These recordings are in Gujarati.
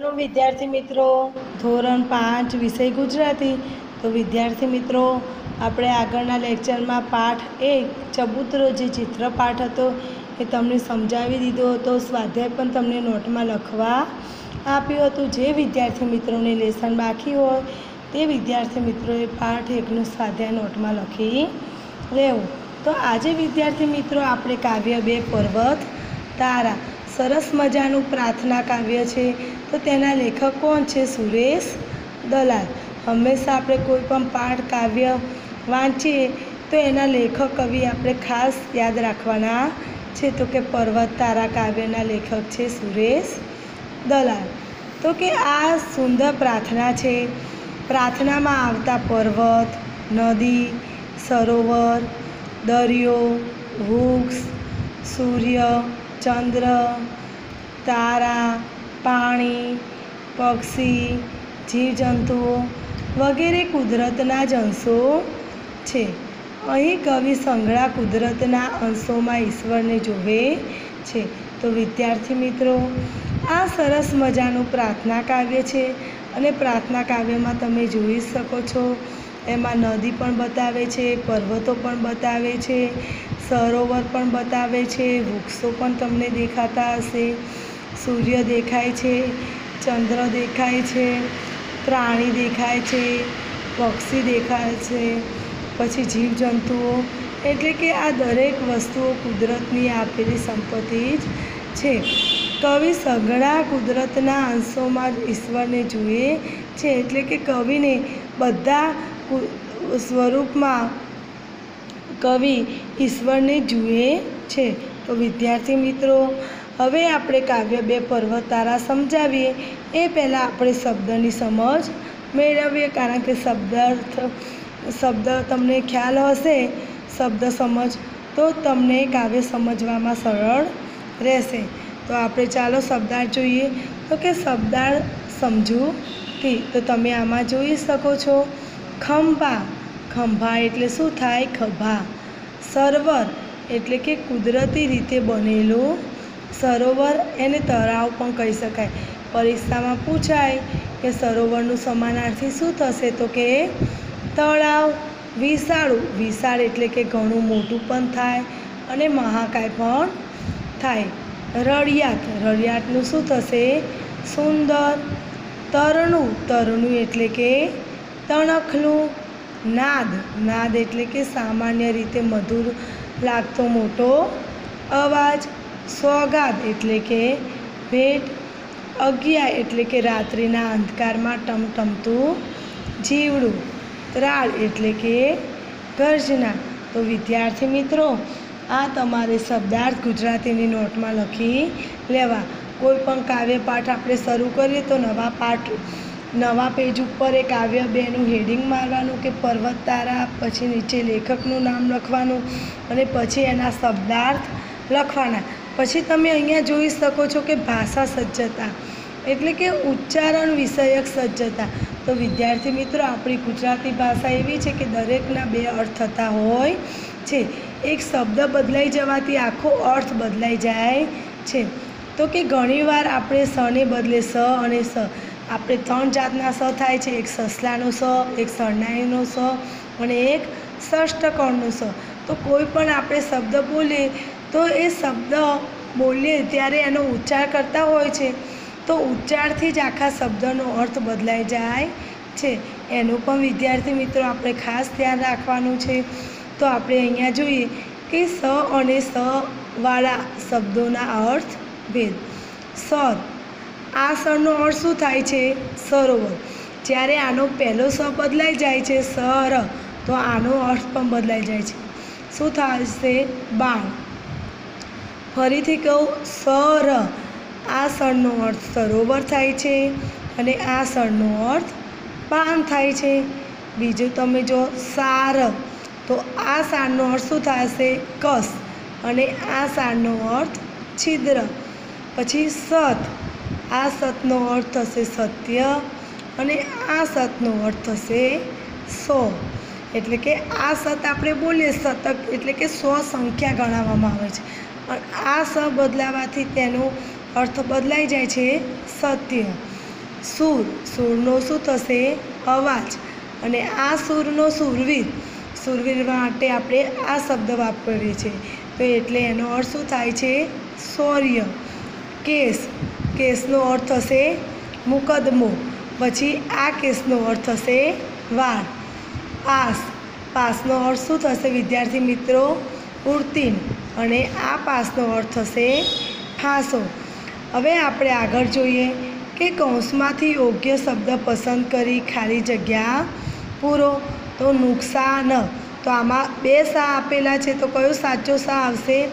હેલો વિદ્યાર્થી મિત્રો, ધોરણ પાંચ, વિષય ગુજરાતી. તો વિદ્યાર્થી મિત્રો, આપણે આગળના લેક્ચરમાં પાઠ એક, ચબૂતરો જે ચિત્રપાઠ હતો એ તમને સમજાવી દીધો હતો. સ્વાધ્યાય પણ તમને નોટમાં લખવા આપ્યું હતું. જે વિદ્યાર્થી મિત્રોને લેસન બાકી હોય, તે વિદ્યાર્થી મિત્રોએ પાઠ એકનું સ્વાધ્યાય નોટમાં લખી લેવું. તો આજે વિદ્યાર્થી મિત્રો, આપણે કાવ્ય બે પર્વત, તારા. સરસ મજાનું પ્રાર્થના કાવ્ય છે. તો તેના લેખક કોણ છે? સુરેશ દલાલ. હંમેશા આપણે કોઈ પણ પાઠ, કાવ્ય વાંચીએ, તો એના લેખક કવિ આપણે ખાસ યાદ રાખવાના છે. તો કે પર્વત તારા કાવ્યના લેખક છે સુરેશ દલાલ. તો કે આ સુંદર પ્રાર્થના છે. પ્રાર્થનામાં આવતા પર્વત, નદી, સરોવર, દરિયો, વૃક્ષ, સૂર્ય, ચંદ્ર તારા, પાણી, પક્ષી, જીવજંતુઓ વગેરે કુદરતના જ અંશો છે. અહીં કવિ સંઘળા કુદરતના અંશોમાં ઈશ્વરને જોવે છે. તો વિદ્યાર્થી મિત્રો, આ સરસ મજાનું પ્રાર્થના કાવ્ય છે અને પ્રાર્થના કાવ્યમાં તમે જોઈ શકો છો. એમાં નદી પણ બતાવે છે, પર્વતો પણ બતાવે છે, સરોવર પણ બતાવે છે, વૃક્ષો પણ તમને દેખાતા હશે. સૂર્ય દેખાય છે, ચંદ્ર દેખાય છે, પ્રાણી દેખાય છે, પક્ષી દેખાય છે, પછી જીવજંતુઓ. એટલે કે આ દરેક વસ્તુઓ કુદરતની આપેલી સંપત્તિ જ છે. કવિ સઘળા કુદરતના અંશોમાં જ ઈશ્વરને જુએ છે, એટલે કે કવિને બધા સ્વરૂપમાં કવિ ઈશ્વરને જુએ છે. તો વિદ્યાર્થી મિત્રો હવે આપણે કાવ્ય બે પર્વતારા સમજાવીએ. એ પહેલાં આપણે શબ્દની સમજ મેળવીએ, કારણ કે શબ્દાર્થ, શબ્દ તમને ખ્યાલ હશે. શબ્દ સમજ તો તમને કાવ્ય સમજવામાં સરળ રહેશે. તો આપણે ચાલો શબ્દાર્થ જોઈએ. તો કે શબ્દાર્થ સમજૂતી. તો તમે આમાં જોઈ શકો છો. ખંભા. ખંભા એટલે શું થાય? ખભા. સર્વર એટલે કે કુદરતી રીતે બનેલું સરોવર એને તળાવ પણ કહી શકાય. પરીક્ષામાં પૂછાય કે સરોવરનું સમાનાર્થી શું થશે તો કે તળાવ વિશાળું. વિશાળ એટલે કે ઘણું મોટું પણ થાય અને મહાકાય પણ થાય. રળિયાત. રળિયાતનું શું થશે? સુંદર. તરણું. તરણું એટલે કે તણખલું. નાદ. નાદ એટલે કે સામાન્ય રીતે મધુર લાગતો મોટો અવાજ. સોગાદ એટલે કે ભેટ, અગિયાર એટલે કે રાત્રિના અંધકારમાં ટમટમતું જીવડું, ત્રાળ એટલે કે ગર્જના. તો વિદ્યાર્થી મિત્રો, આ તમારે શબ્દાર્થ ગુજરાતીની નોટમાં લખી લેવા. કોઈ પણ કાવ્ય પાઠ આપણે શરૂ કરીએ તો નવા પાઠ, નવા પેજ ઉપર એ કાવ્ય બેનું હેડિંગ મારવાનું કે પર્વત તારા પછી નીચે લેખકનું નામ લખવાનું અને પછી એના શબ્દાર્થ લખવાના. પછી તમે અહીંયા જોઈ શકો છો કે ભાષા સજ્જતા એટલે કે ઉચ્ચારણ વિષયક સજ્જતા. તો વિદ્યાર્થી મિત્રો, આપણી ગુજરાતી ભાષા એવી છે કે દરેકના બે અર્થ થતા હોય છે. એક શબ્દ બદલાઈ જવાથી આખો અર્થ બદલાઈ જાય છે. તો કે ઘણીવાર આપણે સને બદલે સ અને સ. આપણે ત્રણ જાતના સ થાય છે. એક સસલાનો સ, એક શરણાઈનો સ અને એક ષષ્ટકોણનું સ. તો કોઈ પણ આપણે શબ્દ બોલીએ, તો એ શબ્દ બોલીએ ત્યારે એનો ઉચ્ચાર કરતા હોય છે. તો ઉચ્ચારથી જ આખા શબ્દનો અર્થ બદલાઈ જાય છે. એનું પણ વિદ્યાર્થી મિત્રો આપણે ખાસ ધ્યાન રાખવાનું છે. તો આપણે અહીંયા જોઈએ કે સ અને સ વાળા શબ્દોના અર્થ ભેદ. સર આ સરનો અર્થ શું થાય છે? સરોવર. જ્યારે આનો પહેલો સ બદલાઈ જાય છે, સર, તો આનો અર્થ પણ બદલાઈ જાય છે. શું થશે બાણ. ફરીથી કહું, સર, આ સરનો અર્થ સરોવર થાય છે અને આ સરનો અર્થ પાન થાય છે. બીજું તમે જો સાર, તો આ સારનો અર્થ શું થશે? કસ. અને આ સારનો અર્થ છિદ્ર. પછી સત. આ સતનો અર્થ થશે સત્ય અને આ સતનો અર્થ થશે સો. એટલે કે આ સત આપણે બોલીએ શતક એટલે કે સો સંખ્યા ગણાવવામાં આવે છે. પણ આ સ બદલાવાથી તેનો અર્થ બદલાઈ જાય છે સત્ય. સૂર, સૂરનો શું થશે અવાજ. અને આ સૂરનો સૂરવીર સૂરવીર માટે આપણે આ શબ્દ વાપરીએ છીએ. તો એટલે એનો અર્થ શું થાય છે? શૌર્ય. કેસ. કેસનો અર્થ થશે મુકદમો પછી આ કેસનો અર્થ થશે વાળ. પાસ. પાસનો અર્થ શું થશે? વિદ્યાર્થી મિત્રો ઉત્તીર્ણ અને આ પાસનો અર્થ થશે ફાંસો હવે આપણે આગળ જોઈએ કે કૌંસમાંથી યોગ્ય શબ્દ પસંદ કરી ખાલી જગ્યા પૂરો. તો નુકસાન. તો આમાં બે સા આપેલા છે, તો કયો સાચો સા આવશે?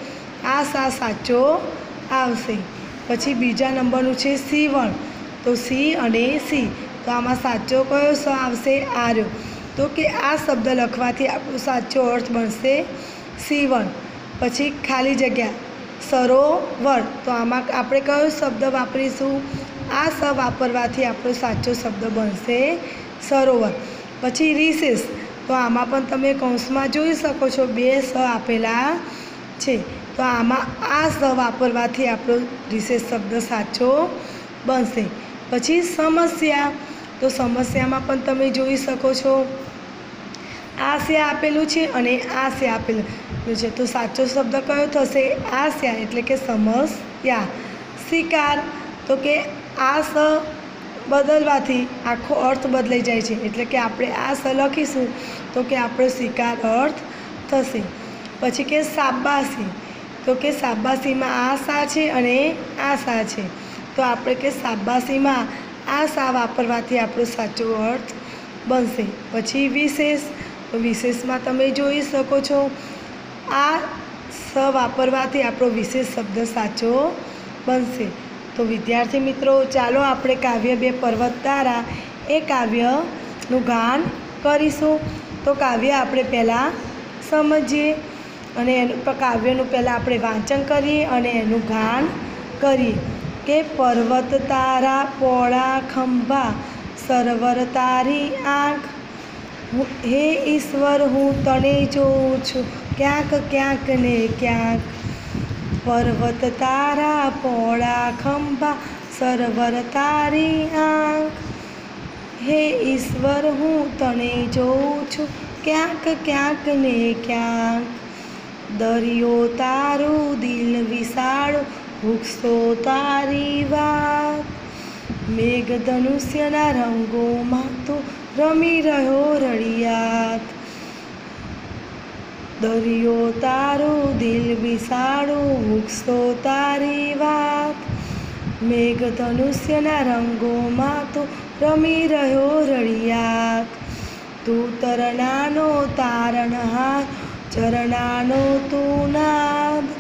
આ સા સાચો આવશે. પછી બીજા નંબરનું છે સીવણ તો સી અને સી. તો આમાં સાચો કયો સ આવશે? આર્યો. તો કે આ શબ્દ લખવાથી આપણો સાચો અર્થ બનશે સીવણ પછી ખાલી જગ્યા. સરોવર. તો આમાં આપણે કયો શબ્દ વાપરીશું? આ સ વાપરવાથી આપણો સાચો શબ્દ બનશે સરોવર. પછી રિસેસ. તો આમાં પણ તમે કૌંસમાં જોઈ શકો છો બે સ આપેલા છે. તો આમાં આ સ વાપરવાથી આપણો રિસેસ શબ્દ સાચો બનશે. પછી સમસ્યા. તો સમસ્યામાં પણ તમે જોઈ શકો છો આ સે આપેલું છે અને આ સે આપેલું છે. તો સાચો શબ્દ કયો થશે? આસ્યા એટલે કે સમસ્યા. શિકાર. તો કે આ સ બદલવાથી આખો અર્થ બદલાઈ જાય છે. એટલે કે આપણે આ સ લખીશું તો કે આપણો શિકાર અર્થ થશે. પછી કે સાબાસી તો કે સાબાસીમાં આ સા છે અને આ સા છે. તો આપણે કે સાબાસીમાં આ સા વાપરવાથી આપણો સાચો અર્થ બનશે. પછી વિશેષ. વિશેષમાં તમે જોઈ શકો છો, આ સ વાપરવાથી આપણો વિશેષ શબ્દ સાચો બનશે. તો વિદ્યાર્થી મિત્રો, ચાલો આપણે કાવ્ય બે પર્વત તારા એ કાવ્યનું ગાન કરીશું. તો કાવ્ય આપણે પહેલાં સમજીએ અને એનું કાવ્યનું પહેલાં આપણે વાંચન કરીએ અને એનું ગાન કરીએ. કે પર્વત તારા પોળા ખંભા સરોવર તારી આંખ હું- હે ઈશ્વર, હું તને જોઉં છું. ક્યાંક ક્યાંક ને ક્યાંક પર્વત તારા પોળા ખંભા, સરવર તારી આંખ. હે ઈશ્વર, હું તને જોઉં છું. ક્યાંક ક્યાંક ને ક્યાંક દરિયો તારું દિલ વિશાળ ભૂખશો તારી વાત મેઘધનુષ્યના રંગોમાં તો રમી રહ્યો રળિયાત. દરિયો તારું, દિલ વિશાળું, વૃક્ષો તારી વાત. મેઘધનુષ્યના રંગોમાં તો રમી રહ્યો રળિયાત. તું તરણાનો તારણહાર ચરણાનો તું નાદ.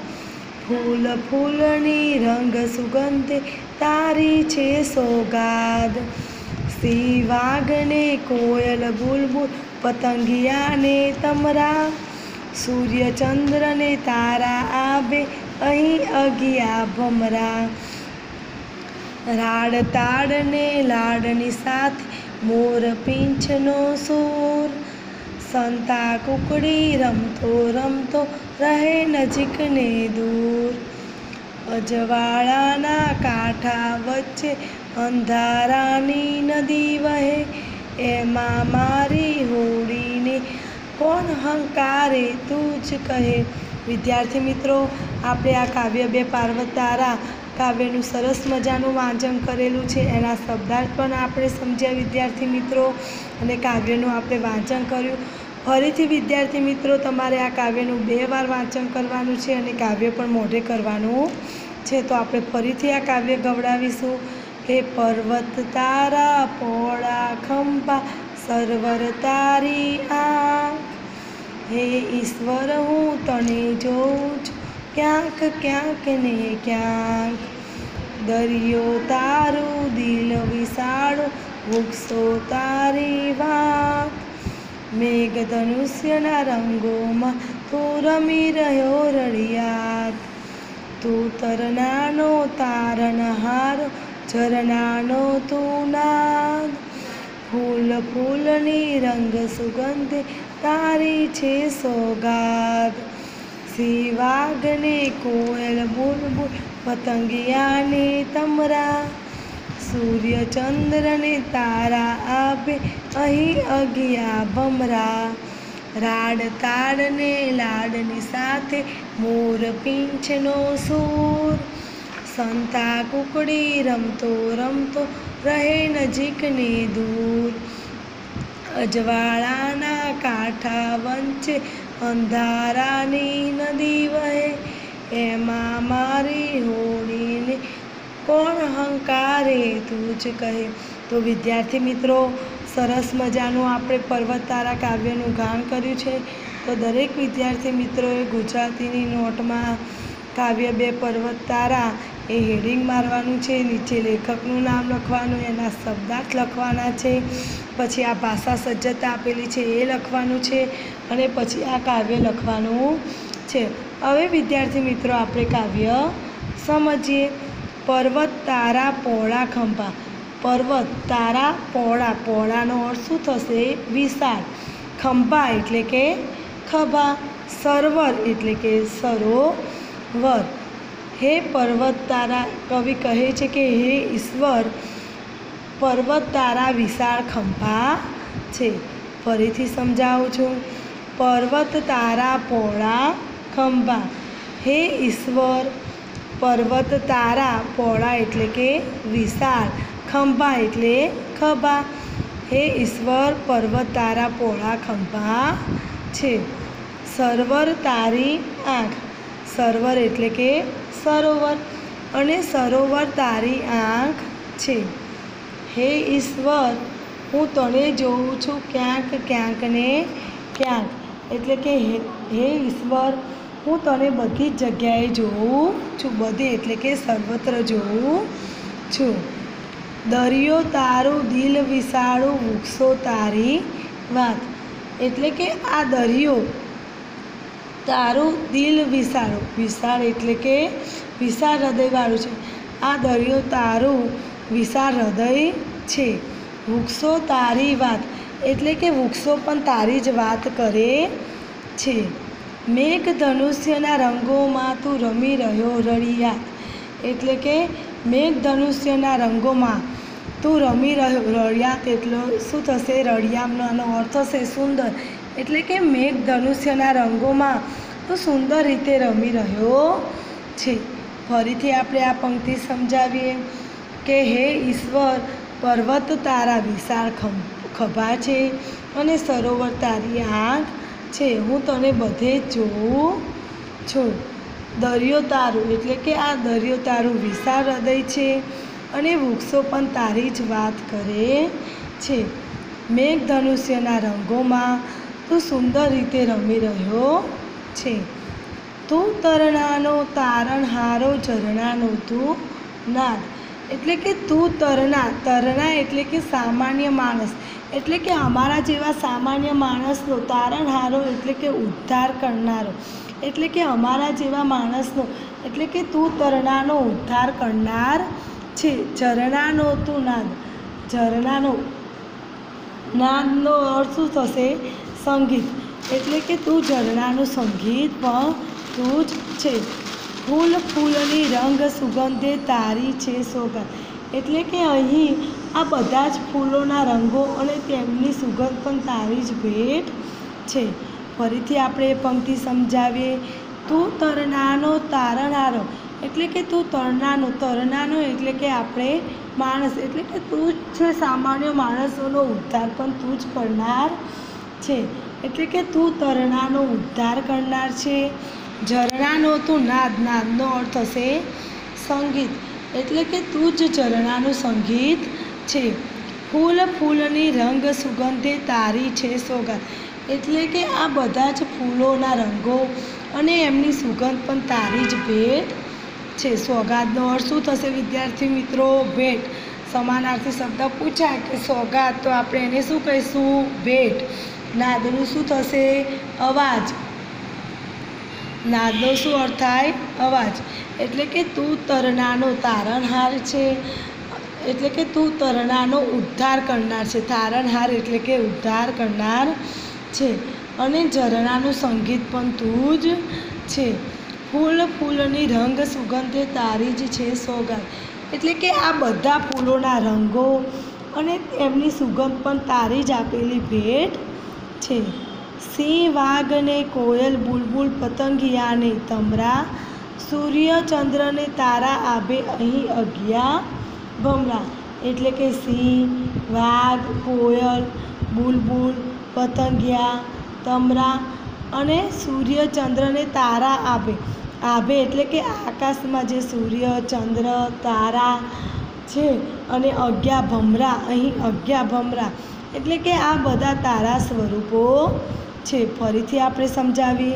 ફૂલ ફૂલની રંગ સુગંધે તારી છે સોગાદ. સી કોયલ બુલબુલ, પતંગિયાને તમરા. સૂર્ય ચંદ્રને તારા આવે, અહીં અગિયા ભમરા. રાડ તાડને લાડની સાથે, મોર પીંછનો સૂર. સંતા કુકડી રમતો રમતો રહે નજીક ને દૂર. અજવાળાના કાંઠા વચ્ચે અંધારાની નદી વહે, એમાં મારી હોડીને કોણ હંકારે તું જ કહે. વિદ્યાર્થી મિત્રો, આપણે આ કાવ્ય બે પાર્વતારા કાવ્યનું સરસ મજાનું વાંચન કરેલું છે. એના શબ્દાર્થ પણ આપણે સમજ્યા વિદ્યાર્થી મિત્રો. અને કાવ્યનું આપણે વાંચન કર્યું. ફરીથી વિદ્યાર્થી મિત્રો, તમારે આ કાવ્યનું બે વાર વાંચન કરવાનું છે અને કાવ્ય પણ મોઢે કરવાનું છે. તો આપણે ફરીથી આ કાવ્ય ગવડાવીશું. હે પર્વત તારા, પોળા, ખંભા, સર્વર તારી આંખ. હે ઈશ્વર, હું તને જોઉં છું. ક્યાંક ક્યાંક ને ક્યાંક. દરિયો તારું દિલ વિશાળ, વૃક્ષો તારી વાત મેઘધનુષ્યના રંગોમાં તું રમી રહ્યો રળિયાત. તું તરનાનો તારણહાર ઝરણાનો તું નાદ ફૂલ ફૂલની રંગ સુગંધ તારી છે સોગાદ. શિવાગને કોયલ બુલબુલ, પતંગિયાને તમરા. સૂર્ય ચંદ્રને તારા આપે, અહીં અગિયા ભમરા. રાડ તાડને લાડની સાથે, મોર પીંછનો સૂર. સંતા કુકડી રમતો રમતો, રહે નજીક ને દૂર. અજવાળાના કાંઠા વંચે, અંધારાની નદી વહે. એમાં મારી હોળીને કોણ હંકારે તું જ કહે? તો વિદ્યાર્થી મિત્રો, સરસ મજાનું આપણે પર્વત તારા કાવ્યનું ગાન કર્યું છે. તો દરેક વિદ્યાર્થી મિત્રોએ ગુજરાતીની નોટમાં કાવ્ય બે પર્વત તારા એ હેડિંગ મારવાનું છે, નીચે લેખકનું નામ લખવાનું, એના શબ્દાર્થ લખવાના છે, પછી આ ભાષા સજ્જતા આપેલી છે, એ લખવાનું છે, અને પછી આ કાવ્ય લખવાનું છે. હવે વિદ્યાર્થી મિત્રો, આપણે કાવ્ય સમજીએ. પર્વત, તારા પહોળા ખંભા. પર્વત, તારા પહોળા પહોળાનો અર્થ શું થશે? વિશાળ. ખંભા એટલે કે ખભા. સરોવર એટલે કે સરોવર. હે પર્વત, તારા, કવિ કહે છે કે હે ઈશ્વર, પર્વત, તારા, વિશાળ ખંભા છે. ફરીથી સમજાવું છું. પર્વત, તારા પહોળા ખંભા. હે ઈશ્વર પર્વત, તારા, પહોળા એટલે કે વિશાળ, ખંભા એટલે ખભા. હે ઈશ્વર, પર્વત, તારા, પહોળા, ખંભા છે. સર્વર, તારી આંખ. સર્વર એટલે કે સરોવર અને સરોવર તારી આંખ છે. હે ઈશ્વર, હું તને જોઉં છું ક્યાંક ક્યાંક ને ક્યાંક. એટલે કે હે હે ઈશ્વર હું તને બધી જ જગ્યાએ જોઉં છું, બધી એટલે કે સર્વત્ર જોઉં છું. દરિયો તારું, દિલ વિશાળું, વૃક્ષો તારી વાત. એટલે કે આ દરિયો તારું, દિલ વિશાળું. વિશાળ એટલે કે વિશાળ હૃદયવાળું છે. આ દરિયો તારું વિશાળ હૃદય છે. વૃક્ષો તારી વાત. એટલે કે વૃક્ષો પણ તારી જ વાત કરે છે. મેઘ ધનુષ્યના રંગોમાં તું રમી રહ્યો રળિયા. એટલે કે મેઘ ધનુષ્યના રંગોમાં તું રમી રહ્યો રળિયાત એટલો શું થશે? રળિયામનો અર્થ થશે સુંદર. એટલે કે મેઘ ધનુષ્યના રંગોમાં તું સુંદર રીતે રમી રહ્યો છે. ફરીથી આપણે આ પંક્તિ સમજાવીએ કે હે ઈશ્વર, પર્વત તારા વિશાળ ખભા છે અને સરોવર તારી આંખ છે, હું તને બધે જોઉં છું. દરિયો તારું, એટલે કે આ દરિયો તારું વિશાળ હૃદય છે અને વૃક્ષો પણ તારી જ વાત કરે છે. મેઘ ધનુષ્યના રંગોમાં તું સુંદર રીતે રમી રહ્યો છે. તું તરણાનો તારણહારો ઝરણાનો તું નાદ, એટલે કે તું તરણા તરણા એટલે કે સામાન્ય માણસ. એટલે કે અમારા જેવા સામાન્ય માણસનો તારણહારો એટલે કે ઉદ્ધાર કરનારો. એટલે કે અમારા જેવા માણસનો, એટલે કે તું તરણાનો ઉદ્ધાર કરનાર છે. ઝરણાનો તું નાદ, ઝરણાનો નાદનો અર્થ શું થશે? સંગીત. એટલે કે તું ઝરણાનું સંગીત પણ તું જ છે. ફૂલ ફૂલની રંગ સુગંધે તારી છે સોગંદ એટલે કે અહીં આ બધા જ ફૂલોના રંગો અને તેમની સુગંધ પણ તારી જ ભેટ છે. ફરીથી આપણે એ પંક્તિ સમજાવીએ. તું તરનાનો તારનારો એટલે કે તું તરનાનો તરનાનો એટલે કે આપણે માણસ, એટલે કે તું જ છે સામાન્ય માણસોનો ઉદ્ધાર પણ તું જ કરનાર છે. એટલે કે તું તરણાનો ઉદ્ધાર કરનાર છે. ઝરણાનો તું નાદ, નાદનો અર્થ થશે સંગીત. એટલે કે તું જ ઝરણાનું સંગીત છે. ફૂલ ફૂલની રંગ સુગંધે તારી છે સોગાદ એટલે કે આ બધા જ ફૂલોના રંગો અને એમની સુગંધ પણ તારી જ ભેટ છે. સોગાદનો અર્થ શું થશે? વિદ્યાર્થી મિત્રો, ભેટ. સમાનાર્થી શબ્દ પૂછાય કે સોગાદ, તો આપણે એને શું કહીશું? ભેટ. નાદનું શું થશે? અવાજ. નાદનો શું અર્થ થાય? અવાજ. એટલે કે તું તરણાનો તારણહાર છે. એટલે કે તું તરણાનો ઉદ્ધાર કરનાર છે, તારણહાર એટલે કે ઉદ્ધાર કરનાર છે. અને ઝરણાનું સંગીત પણ તું જ છે. ફૂલ ફૂલની રંગ સુગંધે તારી જ છે સોગાદ એટલે કે આ બધા ફૂલોના રંગો અને એમની સુગંધ પણ તારી જ આપેલી ભેટ છે. સિંહ વાઘ ને કોયલ, બુલબુલ પતંગિયા ને તમરા સૂર્ય ચંદ્રને તારા આભે અહીં અગિયા ભમરા. એટલે કે સિંહ, વાઘ, કોયલ, બુલબુલ, પતંગિયા, તમરા અને સૂર્ય ચંદ્રને તારા આભે. આભે એટલે કે આકાશમાં જે સૂર્ય, ચંદ્ર, તારા છે અને અગિયાર ભમરા, અહીં અગિયા ભમરા. એટલે કે આ બધા તારા સ્વરૂપો છે. ફરીથી આપણે સમજાવીએ.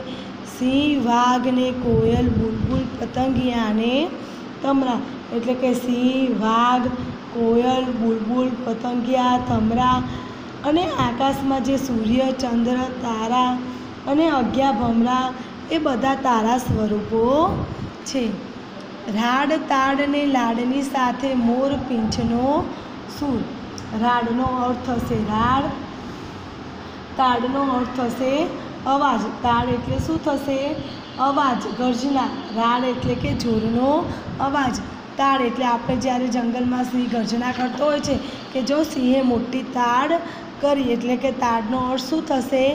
સિંહ વાઘને કોયલ, બુલબુલ પતંગિયાને તમરા. એટલે કે સિંહ, વાઘ, કોયલ, બુલબુલ, પતંગિયા તમરા અને આકાશમાં જે સૂર્ય, ચંદ્ર, તારા અને અગિયા ભમરા એ બધા તારા સ્વરૂપો છે. રાડ તાડ ને લાડની સાથે મોર પીંછનો સૂર. રાડનો અર્થ થશે રાડ, તાડનો અર્થ થશે અવાજ. તાડ એટલે શું થશે? અવાજ. ગર્જના. રાડ એટલે કે જોરનો અવાજ. તાડ એટલે આપણે જ્યારે જંગલમાં સિંહ ગર્જના કરતો હોય છે કે જો સિંહે મોટી તાડ કરી એટલે કે તાડનો અર્થ શું થશે?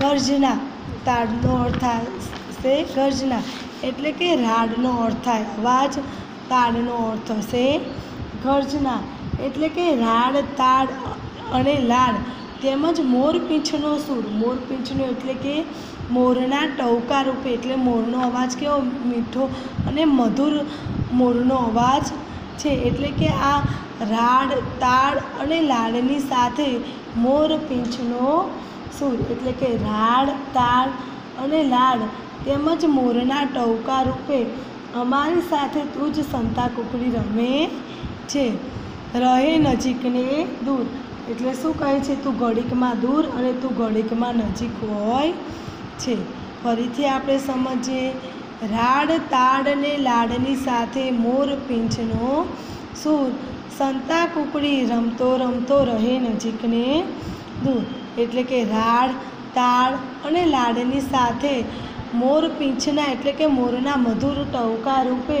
ગર્જના. તાડનો અર્થ થશે ગર્જના. એટલે કે રાડનો અર્થ થાય. અવાજ. તાડનો અર્થ થશે ગર્જના. એટલે કે રાડ, તાડ અને લાડ. તેમજ મોરપીંછનો સૂર. મોરપીંછનો એટલે કે મોરના ટવકા રૂપે. એટલે મોરનો અવાજ કેવો? મીઠો અને મધુર મોરનો અવાજ છે એટલે કે આ રાડ તાળ અને લાડની સાથે મોર પીંછનો સૂર. એટલે કે રાડ તાળ અને લાડ તેમજ મોરના ટવકા રૂપે અમારી સાથે તું જ સંતા કુકડી રમે છે. રહે નજીકને દૂર. એટલે શું કહે છે? તું ઘડીકમાં દૂર અને તું ઘડીકમાં નજીક હોય છે. ફરીથી આપણે સમજીએ. રાડ તાડ ને લાડની સાથે મોર પીંછનો સૂર. સંતા કુકડી રમતો રમતો રહે નજીકને દૂર. એટલે કે રાડ તાળ અને લાડની સાથે મોર પીંછના એટલે કે મોરના મધુર ટહુકા રૂપે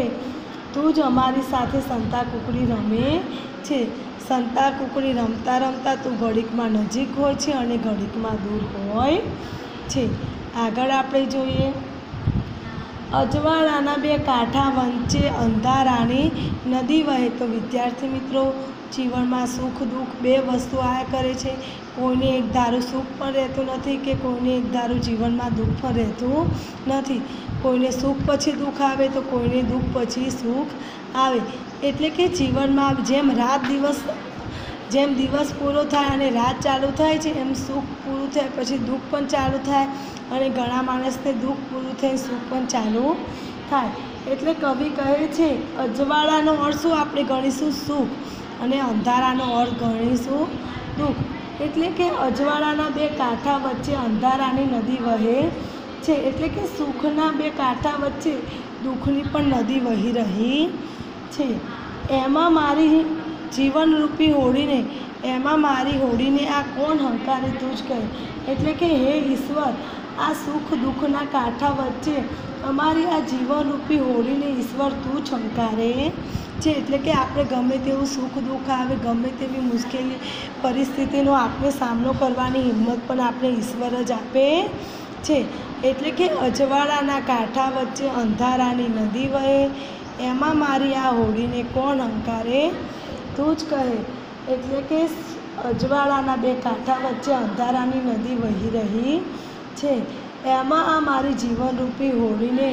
તું જ અમારી સાથે સંતા કુકડી રમે છે. સંતા કુકડી રમતા રમતા તું ઘડીકમાં નજીક હોય છે અને ઘડીકમાં દૂર હોય છે. આગળ આપણે જોઈએ અજવાળાના બે કાંઠા વચ્ચે અંધારાની નદી વહે. તો વિદ્યાર્થી મિત્રો, જીવનમાં સુખ, દુઃખ બે વસ્તુ આયા કરે છે. કોઈને એક ધારું સુખ પણ રહેતું નથી કે કોઈને એક ધારું જીવનમાં દુઃખ પણ રહેતું નથી. કોઈને સુખ પછી દુઃખ આવે તો કોઈને દુઃખ પછી સુખ આવે. એટલે કે જીવનમાં જેમ રાત દિવસ, જેમ દિવસ પૂરો થાય અને રાત ચાલુ થાય છે, એમ સુખ પૂરું થાય પછી દુઃખ પણ ચાલુ થાય. અને ઘણા માણસને દુઃખ પૂરું થઈ સુખ પણ ચાલુ થાય. એટલે કવિ કહે છે, અજવાળાનો અર્થ શું? આપણે ગણીશું સુખ અને અંધારાનો અર્થ ગણીશું દુઃખ. એટલે કે અજવાળાના બે કાંઠા વચ્ચે અંધારાની નદી વહે છે. એટલે કે સુખના બે કાંઠા વચ્ચે દુઃખની પણ નદી વહી રહી છે. એમાં મારી જીવનરૂપી હોડીને, એમાં મારી હોડીને આ કોણ હંકારે તું જ કહે? એટલે કે, હે ઈશ્વર આ સુખ દુઃખના કાંઠા વચ્ચે અમારી આ જીવનરૂપી હોળીને ઈશ્વર તું જ હંકારે છે. એટલે કે આપણે ગમે તેવું સુખ દુઃખ આવે, ગમે તેવી મુશ્કેલી પરિસ્થિતિનો આપણે સામનો કરવાની હિંમત પણ આપણે ઈશ્વર જ આપે છે. એટલે કે અજવાળાના કાંઠા વચ્ચે, અંધારાની નદી વહે, એમાં મારી આ હોળીને કોણ અંકારે તું જ કહે. એટલે કે અજવાળાના બે કાંઠા વચ્ચે અંધારાની નદી વહી રહી. છે. એમાં આ મારી જીવનરૂપી હોળીને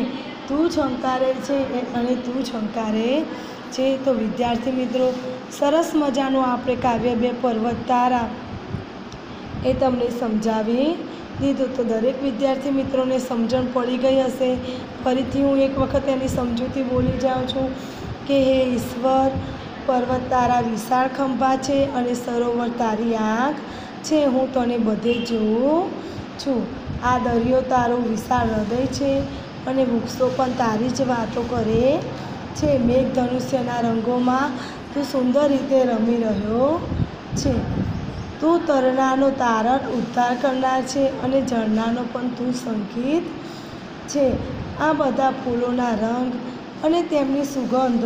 તું છંકારે છે અને તું છંકારે છે. તો વિદ્યાર્થી મિત્રો, સરસ મજાનું આપણે કાવ્ય બે પર્વત તારા એ તમને સમજાવી દીધું. તો દરેક વિદ્યાર્થી મિત્રોને સમજણ પડી ગઈ હશે. ફરીથી હું એક વખત એની સમજૂતી બોલી જાઉં છું કે હે ઈશ્વર પર્વત તારા વિશાળ ખંભા છે અને સરોવર તારી આંખ છે. હું તને બધે જોઉં છું. આ દરિયો તારું વિશાળ હૃદય છે અને વૃક્ષો પણ તારી જ વાતો કરે છે. મેઘધનુષ્યના રંગોમાં તું સુંદર રીતે રમી રહ્યો છે. તું તરણાનો તારણ ઉદ્ધાર કરનાર છે અને ઝરણાનો પણ તું સંગીત છે. આ બધા ફૂલોના રંગ અને તેમની સુગંધ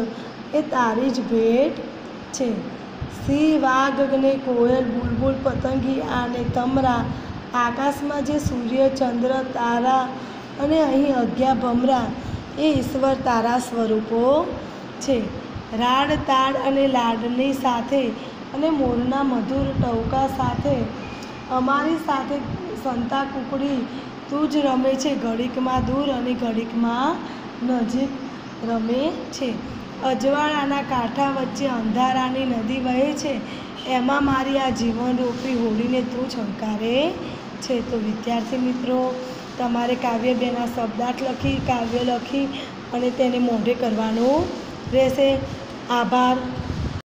એ તારી જ ભેટ છે. સિંહ વાઘ અને કોયલ બુલબુલ પતંગી આને તમરા આકાશમાં જે સૂર્ય, ચંદ્ર, તારા અને અહીં અજ્ઞા ભમરા એ ઈશ્વર તારા સ્વરૂપો છે. રાડ, તાડ અને લાડની સાથે અને મોરના મધુર ટહુકા સાથે અમારી સાથે સંતા કુકડી તું જ રમે છે. ઘડીકમાં દૂર અને ઘડીકમાં નજીક રમે છે. અજવાળાના કાંઠા વચ્ચે અંધારાની નદી વહે છે. એમાં મારી આ જીવનરૂપી હોડીને તું છંકારે છે. તો વિદ્યાર્થી મિત્રો, તમારે કાવ્ય બેના શબ્દાર્થ લખી, કાવ્ય લખી અને તેને મોઢે કરવાનું રહેશે. આભાર.